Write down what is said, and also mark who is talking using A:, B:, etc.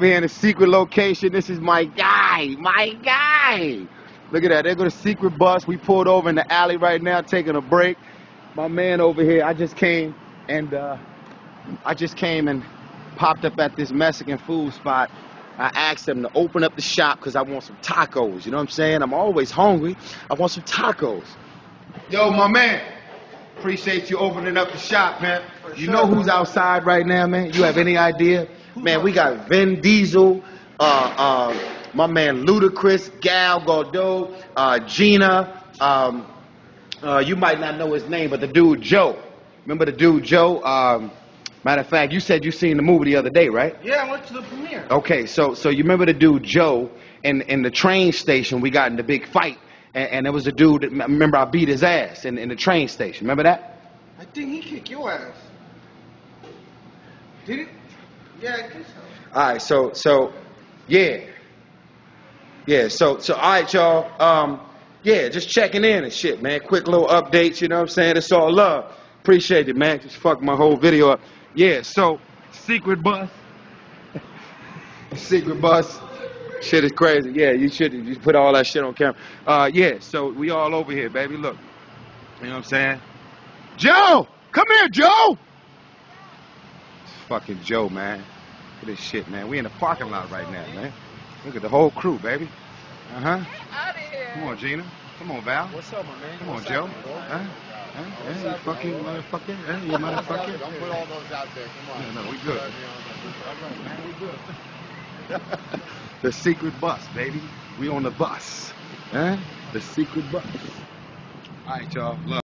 A: Over here in a secret location. This is my guy. My guy. Look at that. There go the secret bus. We pulled over in the alley right now, taking a break. My man over here. I just came and uh, I just came and popped up at this Mexican food spot. I asked them to open up the shop because I want some tacos. You know what I'm saying? I'm always hungry. I want some tacos. Yo, my man. Appreciate you opening up the shop, man. You know who's outside right now, man? You have any idea? Man, we got Vin Diesel, uh, uh, my man Ludacris, Gal Gadot, uh, Gina. Um, uh, you might not know his name, but the dude Joe. Remember the dude Joe? Um, matter of fact, you said you seen the movie the other day, right?
B: Yeah, I went to the premiere.
A: Okay, so so you remember the dude Joe in in the train station? We got in the big fight, and, and there was a dude. That, remember, I beat his ass in, in the train station. Remember that?
B: I think he kicked your ass. Did he? Yeah, I so.
A: All right, so so yeah, yeah. So so all right, y'all. Um, yeah, just checking in and shit, man. Quick little updates. You know what I'm saying? It's all love. Appreciate it, man. Just fuck my whole video up. Yeah. So secret bus. secret bus. Shit is crazy. Yeah, you should you put all that shit on camera. Uh, yeah. So we all over here, baby. Look. You know what I'm saying? Joe, come here, Joe. Fucking Joe, man. Look at this shit, man. We in the parking lot right now, man. Look at the whole crew, baby. Uh huh.
C: out of here.
A: Come on, Gina. Come on, Val.
B: What's up, my man?
A: Come on,
B: What's
A: Joe.
B: happening, bro?
A: Huh? Huh?
B: What's
A: Huh? You fucking motherfucker. Huh? You motherfucker.
B: Don't put all those out there. Come on.
A: No, no, we good.
B: All right, man. We good.
A: the secret bus, baby. We on the bus. Huh? The secret bus. All right, y'all. Love.